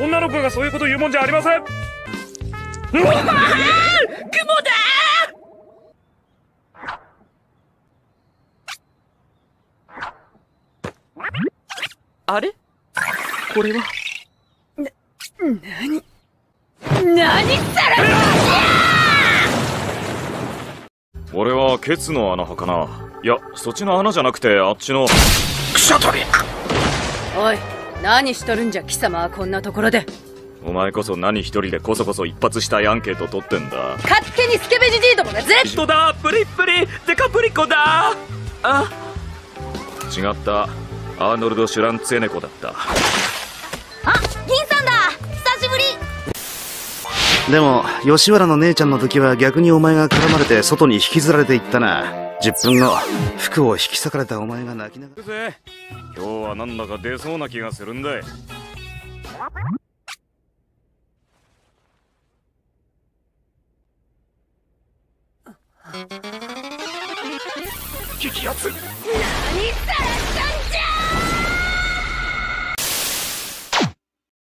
女の子がそういうこと言うもんじゃありません。雲だあれ？これは？何何さら俺はケツの穴派かな。いやそっちの穴じゃなくてあっちの。クシャトリおい何しとるんじゃ貴様はこんなところで。お前こそ何一人でこそこそ一発したいアンケート取ってんだ。勝手にスケベジジイどもがぜ人だプリップリデカプリコだ。あ違った。アーノルド・シュランツェネコだった。あ銀さんだ。久しぶり。でも吉原の姉ちゃんの時は逆にお前が絡まれて外に引きずられていったな10分後服を引き裂かれたお前が泣きながら。今日はなんだか出そうな気がするんだい。激アツ何さら